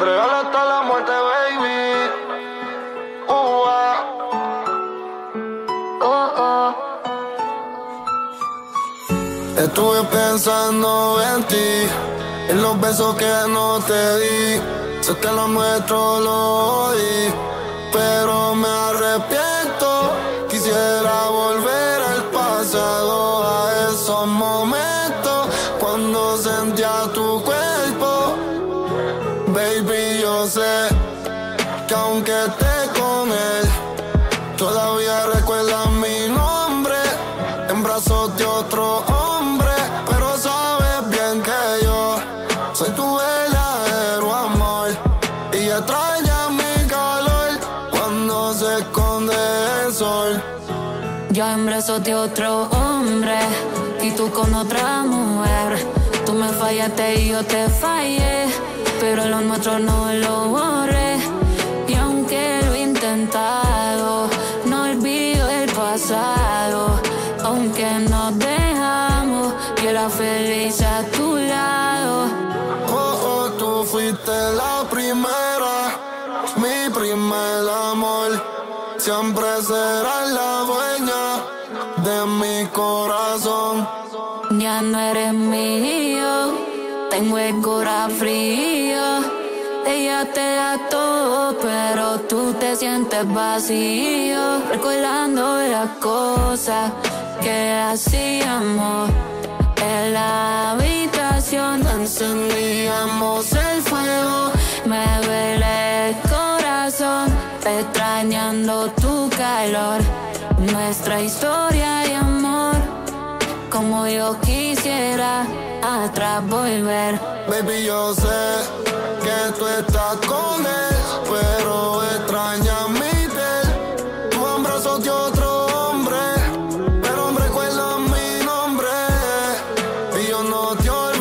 Real hasta la muerte, baby. Uh. Oh, oh. Estuve pensando en ti, en los besos que no te di. Sé que lo nuestro lo di, pero me arrepiento. Quisiera volver al pasado, a esos momentos cuando sentía tu cuerpo. Baby, yo sé que aunque esté con él, todavía recuerdas mi nombre en brazos de otro hombre. Pero sabes bien que yo soy tu verdadero amor y extraña mi calor cuando se esconde el sol. Yo en brazos de otro hombre y tú con otra mujer. Tú me fallaste y yo te fallé, pero lo nuestro no lo borré. Y aunque lo he intentado, no olvido el pasado. Aunque nos dejamos, yo era feliz a tu lado. Oh, oh, tú fuiste la primera, mi primer amor. Siempre serás la dueña de mi corazón. Ya no eres mío, tengo el corazón frío. Ella te da todo, pero tú te sientes vacío. Recordando las cosas que hacíamos en la habitación. Encendíamos el fuego, Me duele el corazón, extrañando tu calor. Nuestra historia de amor, como yo quisiera atrás volver. Baby, yo sé que tú estás con él, pero extraña mi piel. Tu abrazo de otro hombre, pero recuerda mi nombre y yo no te olvido.